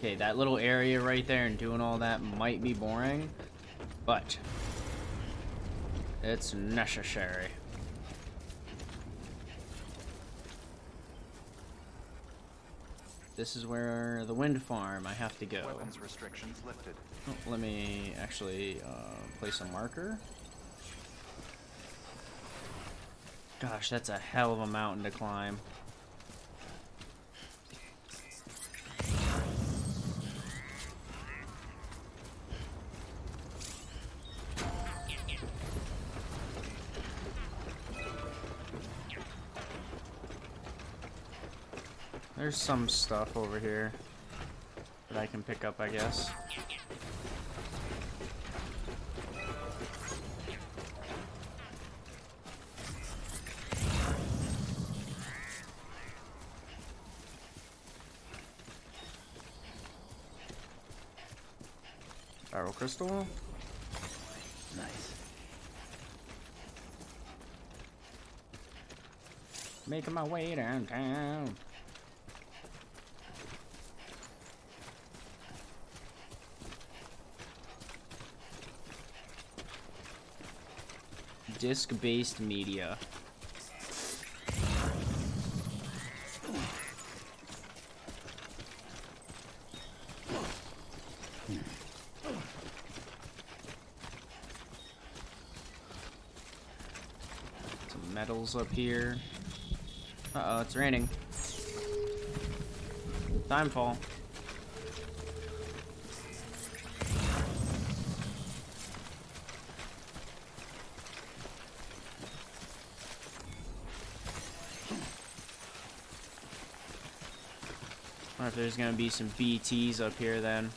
Okay, that little area right there and doing all that might be boring, but it's necessary. This is where the wind farm I have to go. Weapons restrictions lifted. Oh, let me actually uh, place a marker. Gosh, that's a hell of a mountain to climb. There's some stuff over here that I can pick up, I guess. Spiral crystal. Nice. Making my way downtown. Disc-based media. Some metals up here. Uh-oh, it's raining. Timefall. If there's gonna be some BTs up here then.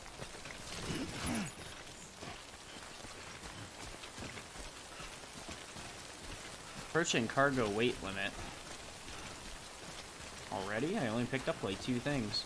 Approaching cargo weight limit. Already? I only picked up like two things.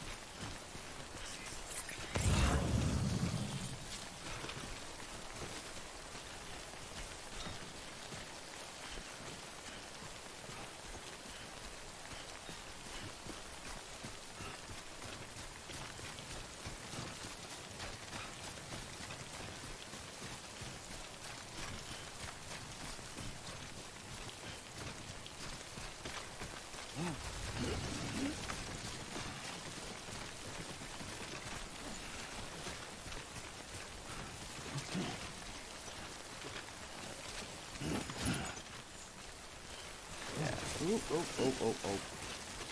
Yeah. Ooh, oh, oh, oh, oh.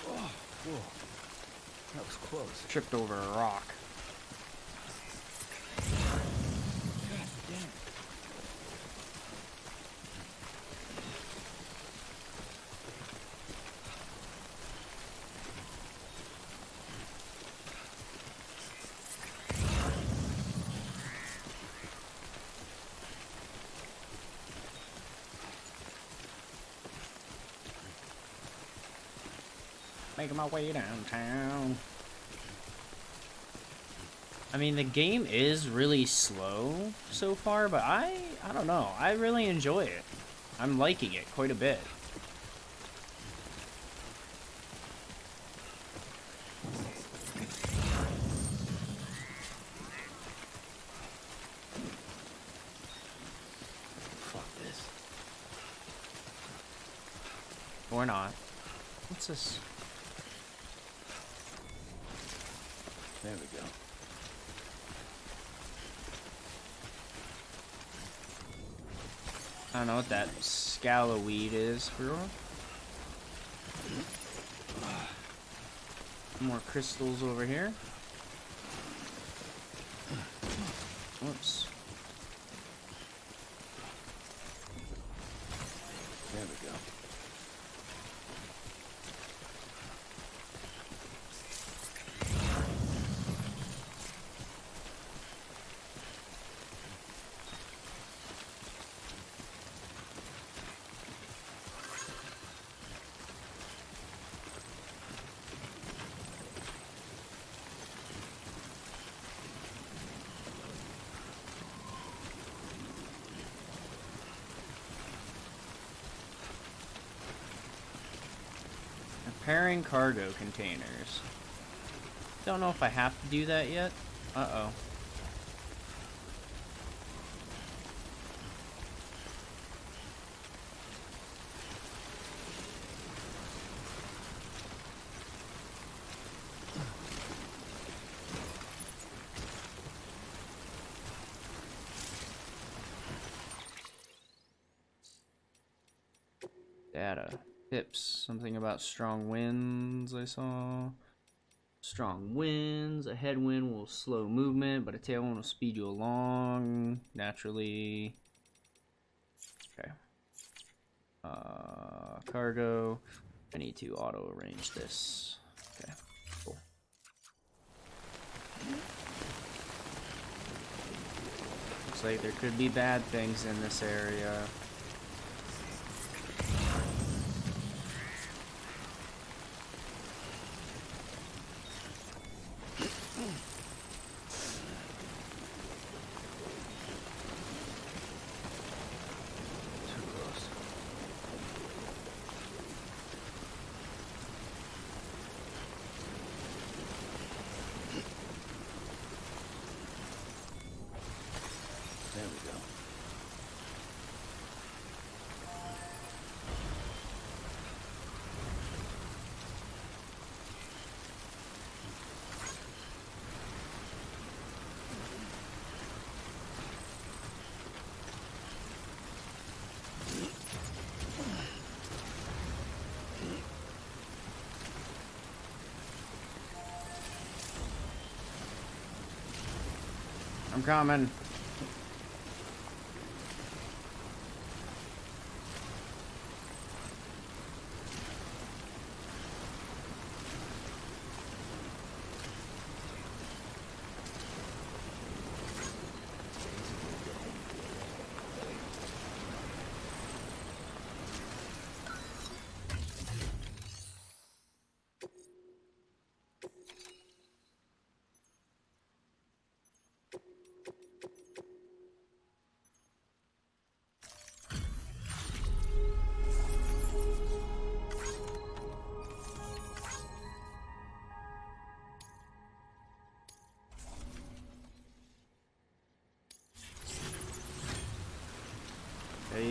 Oh, whoa. That was close. Tripped over a rock. Making my way downtown. I mean, the game is really slow so far, but I, I don't know. I really enjoy it. I'm liking it quite a bit. Fuck this. Or not. What's this? There we go. I don't know what that scala weed is, bro. More crystals over here. Whoops. There we go. Repairing cargo containers. Don't know if I have to do that yet. Uh-oh. About strong winds I saw. Strong winds. A headwind will slow movement, but a tailwind will speed you along naturally. Okay. Uh, cargo. I need to auto arrange this. Okay, cool. Looks like there could be bad things in this area. Too close. There we go. I'm coming.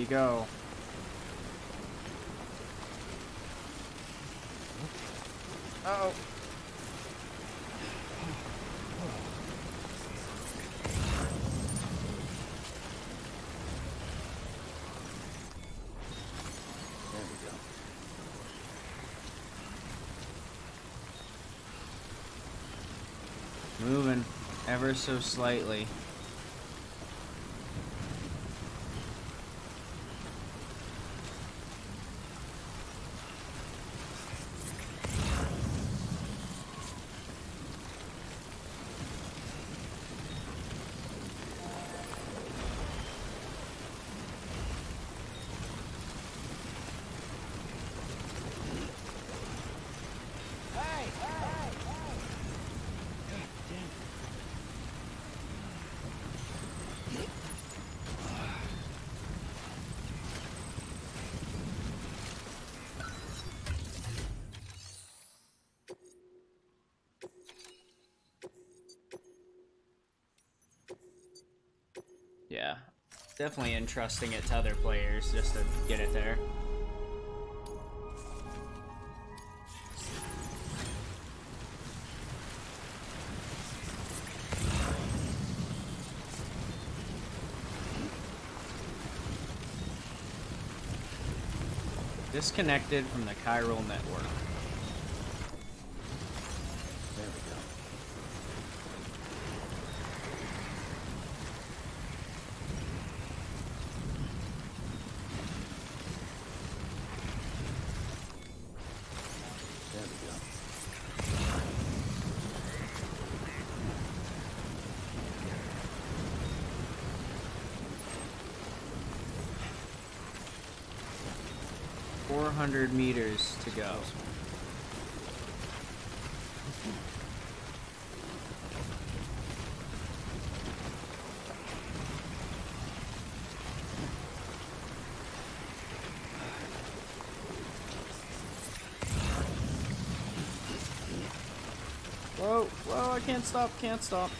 There go. Uh oh. We go. Moving ever so slightly. Yeah. Definitely entrusting it to other players just to get it there. Disconnected from the chiral network. 400 meters to go. Whoa, whoa, I can't stop, can't stop.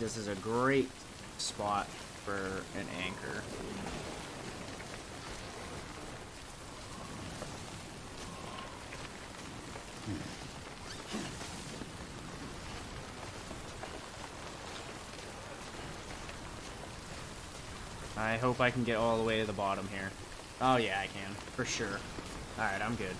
This is a great spot for an anchor. I hope I can get all the way to the bottom here. Oh yeah, I can, for sure. Alright, I'm good.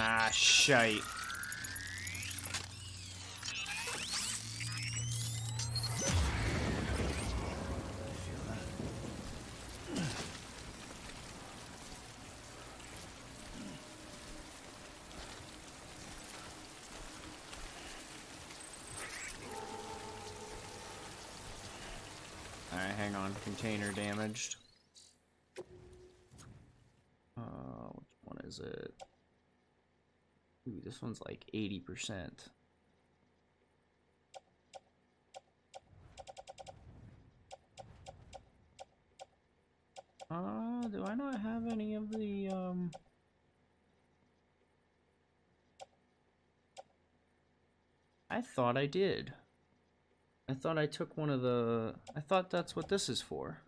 Ah, shite. Alright, hang on. Container damaged. Uh, which one is it? Ooh, this one's like 80%. Uh, do I not have any of the, um... I thought I did. I thought I took one of the... I thought that's what this is for.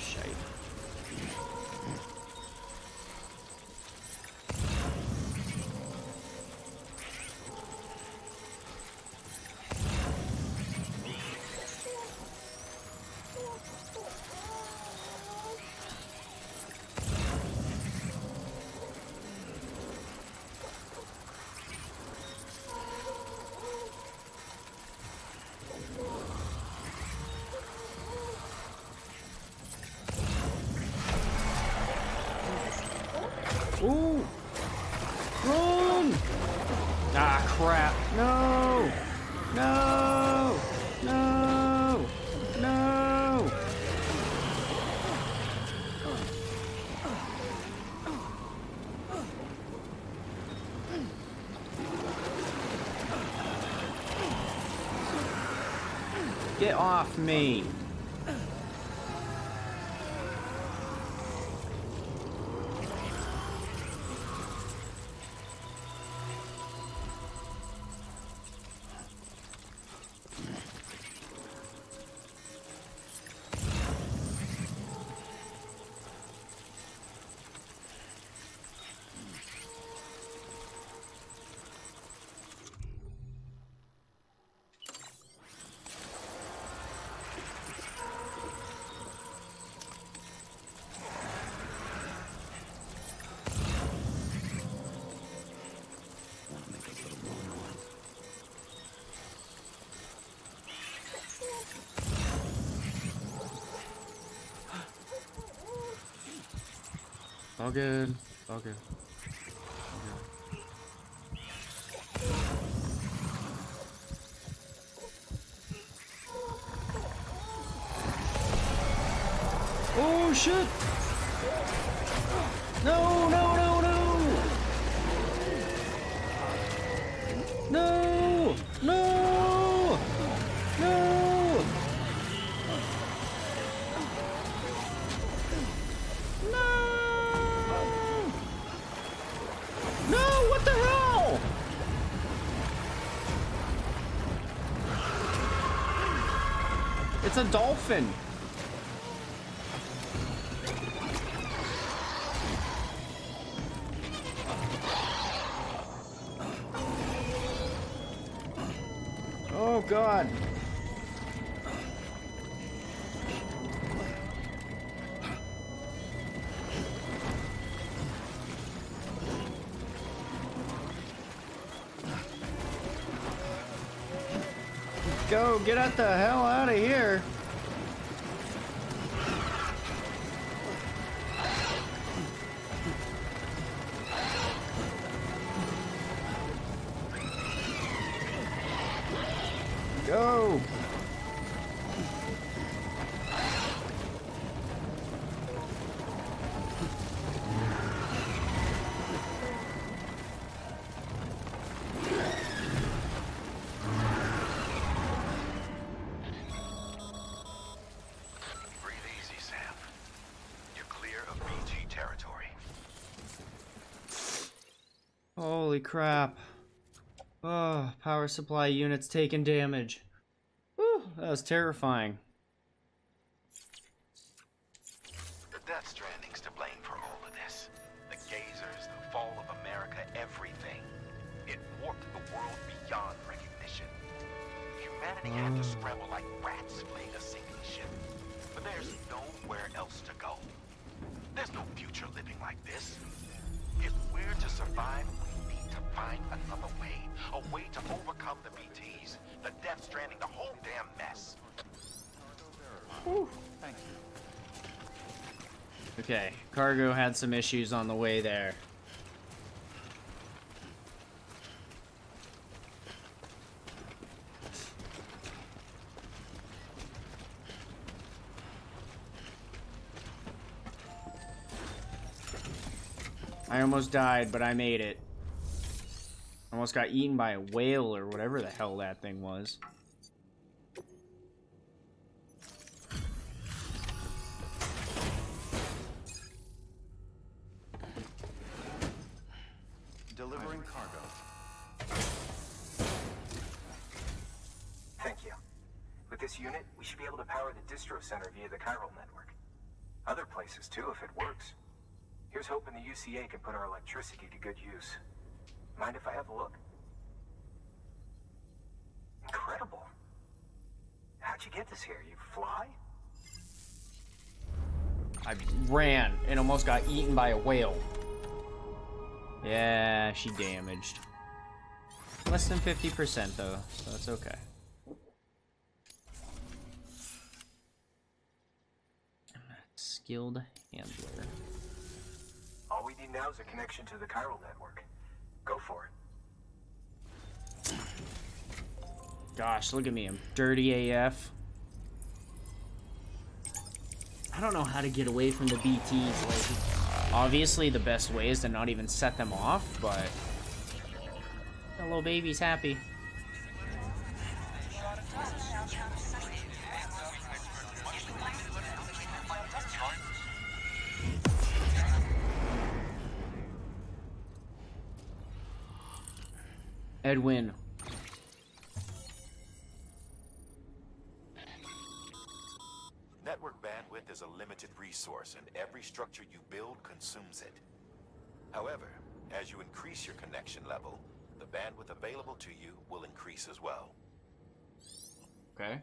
Shite. Ooh! Run! Ah, crap. No! No! No! No! Get off me! All good. All good. Oh shit! No, no, no, no! No! It's a dolphin. Oh god. Go, get out the hell out of here. Holy crap. Oh, power supply units taking damage. Whew, that was terrifying. The Death Stranding's to blame for all of this. The gazers, the fall of America, everything. It warped the world beyond recognition. Humanity had to uh. scramble like rats fleeing a sinking ship. But there's nowhere else to go. There's no future living like this. If we're to survive, we need to find another way. A way to overcome the BTs, the Death Stranding, the whole damn mess. Thank you. Okay, cargo had some issues on the way there. I almost died, but I made it. Almost got eaten by a whale or whatever the hell that thing was. Delivering cargo. Thank you. With this unit, we should be able to power the distro center via the chiral network. Other places too, if it works. Here's hoping the UCA can put our electricity to good use. Mind if I have a look? Incredible. How'd you get this here? You fly? I ran and almost got eaten by a whale. Yeah, she damaged. Less than 50% though, so it's okay. Skilled handler. All we need now is a connection to the chiral network. Go for it. Gosh, look at me, I'm dirty AF. I don't know how to get away from the BTs. Like, obviously the best way is to not even set them off, but Hello, baby's happy. Edwin, Network bandwidth is a limited resource, and every structure you build consumes it. However, as you increase your connection level, the bandwidth available to you will increase as well. Okay.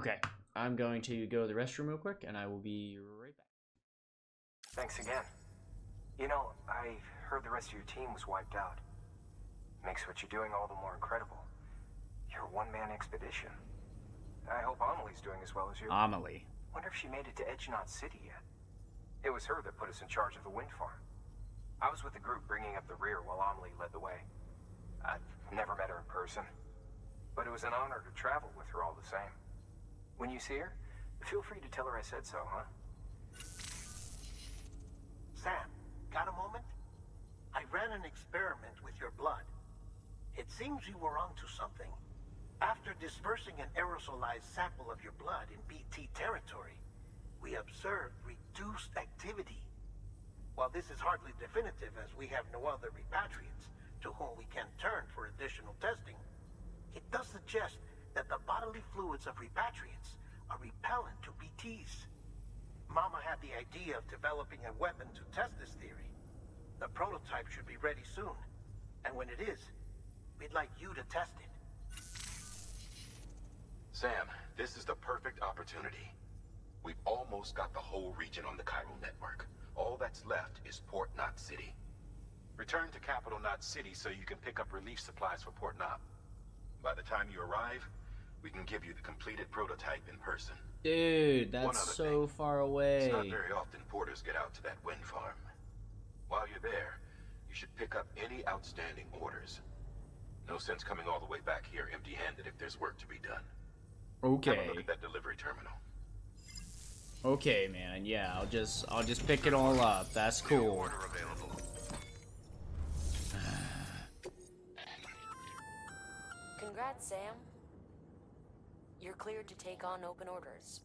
Okay, I'm going to go to the restroom real quick, and I will be right back. Thanks again. You know, I heard the rest of your team was wiped out. Makes what you're doing all the more incredible. You're a one-man expedition. I hope Amelie's doing as well as you. Amelie. Wonder if she made it to Edge Knot City yet. It was her that put us in charge of the wind farm. I was with the group bringing up the rear while Amelie led the way. I've never met her in person, but it was an honor to travel with her all the same. When you see her, feel free to tell her I said so, huh? Sam, got a moment? I ran an experiment with your blood. It seems you were onto something. After dispersing an aerosolized sample of your blood in BT territory, we observed reduced activity. While this is hardly definitive as we have no other repatriates to whom we can turn for additional testing, it does suggest that the bodily fluids of repatriates are repellent to BTs. Mama had the idea of developing a weapon to test this theory. The prototype should be ready soon, and when it is, we'd like you to test it. Sam, this is the perfect opportunity. We've almost got the whole region on the chiral network. All that's left is Port Knot City. Return to Capital Knot City so you can pick up relief supplies for Port Knot. By the time you arrive, we can give you the completed prototype in person. Dude, One that's other so thing. far away. It's not very often porters get out to that wind farm. While you're there, you should pick up any outstanding orders. No sense coming all the way back here empty-handed if there's work to be done. Have a Okay. look at that delivery terminal. Okay, man. Yeah, I'll just I'll just pick it all up. That's New cool. order available. Congrats, Sam. You're cleared to take on open orders.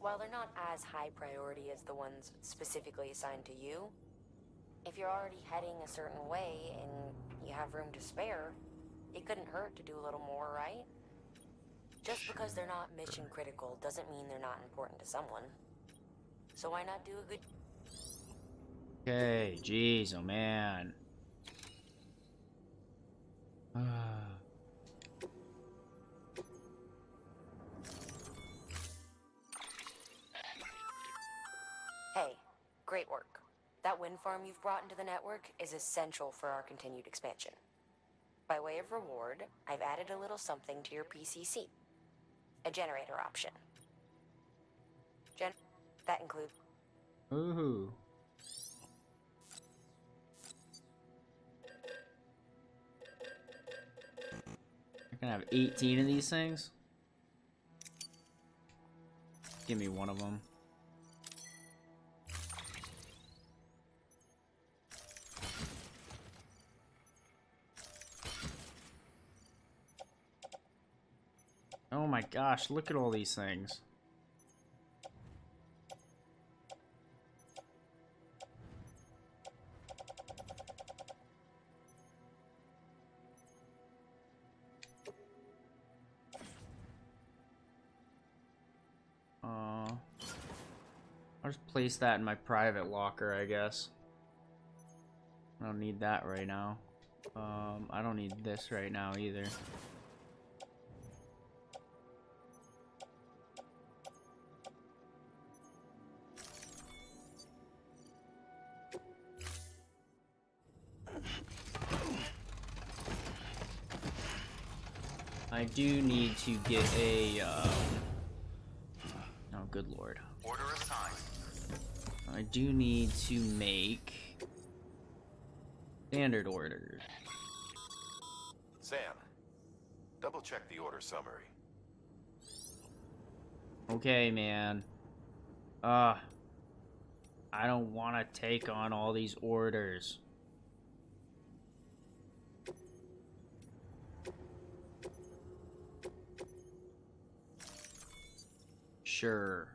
While they're not as high priority as the ones specifically assigned to you, if you're already heading a certain way and you have room to spare, it couldn't hurt to do a little more, right? Just because they're not mission critical doesn't mean they're not important to someone. So why not do a good Okay, jeez, oh man. Ah. Great work. That wind farm you've brought into the network is essential for our continued expansion. By way of reward, I've added a little something to your PCC. A generator option. Gen- that includes Ooh. I can have 18 of these things. Give me one of them. Oh my gosh, look at all these things. Uh, I'll just place that in my private locker, I guess. I don't need that right now. Um, I don't need this right now either. I do need to get a, um... Oh, good lord. Order assigned. I do need to make standard orders. Sam, double check the order summary. Okay, man. Uh, I don't want to take on all these orders. Sure.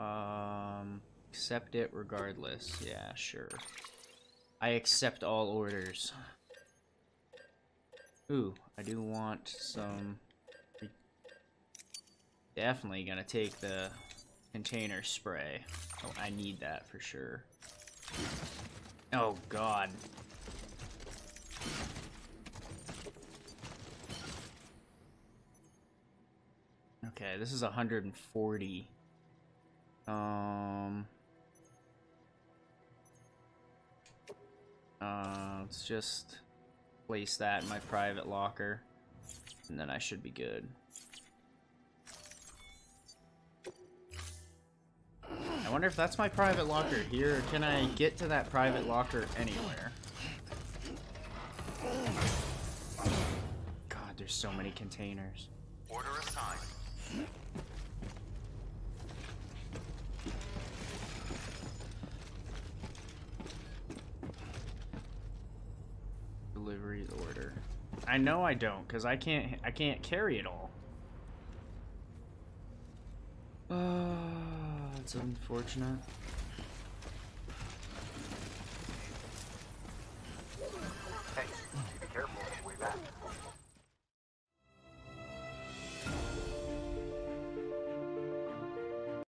Um, accept it regardless. Yeah, sure. I accept all orders. Ooh, I do want some Definitely gonna take the container spray. Oh, I need that for sure. Oh god. Okay, this is 140. Um. Uh, let's just place that in my private locker, and then I should be good. I wonder if that's my private locker here, or can I get to that private locker anywhere? God, there's so many containers. Delivery order. I know I don't, cause I can't. I can't carry it all. Uh, that's unfortunate.